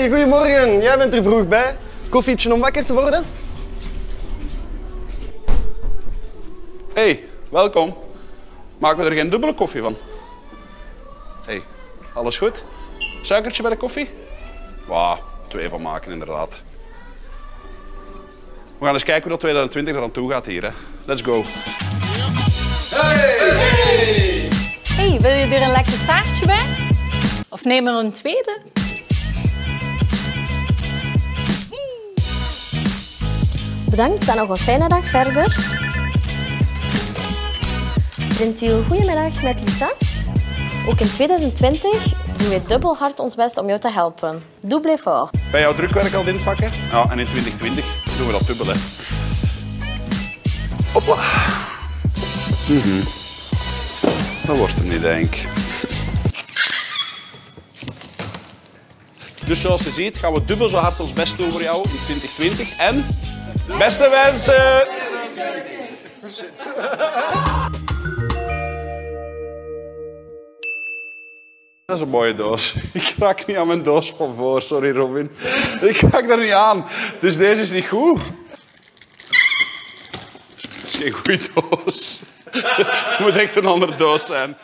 Hey, goedemorgen. Jij bent er vroeg bij. Koffietje om wakker te worden? Hey, welkom. Maken we er geen dubbele koffie van? Hey, alles goed? Suikertje bij de koffie? Wauw, twee van maken inderdaad. We gaan eens kijken hoe dat 2020 er aan toe gaat hier. Hè. Let's go. Hey, wil je er een lekker taartje bij? Of neem er een tweede? Bedankt en nog een fijne dag verder. Gentiel, goedemiddag met Lisa. Ook in 2020 doen wij dubbel hard ons best om jou te helpen. Double effort. Bij jouw drukwerk al inpakken? Ja, en in 2020 doen we dat dubbel. Hè. Hopla. Mhm. Dat wordt hem niet, denk ik. Dus zoals je ziet gaan we dubbel zo hard ons best doen voor jou in 2020. En beste wensen! Dat is een mooie doos. Ik raak niet aan mijn doos van voor, sorry Robin. Ik raak daar niet aan. Dus deze is niet goed. Dat is geen goede doos. Het moet echt een andere doos zijn.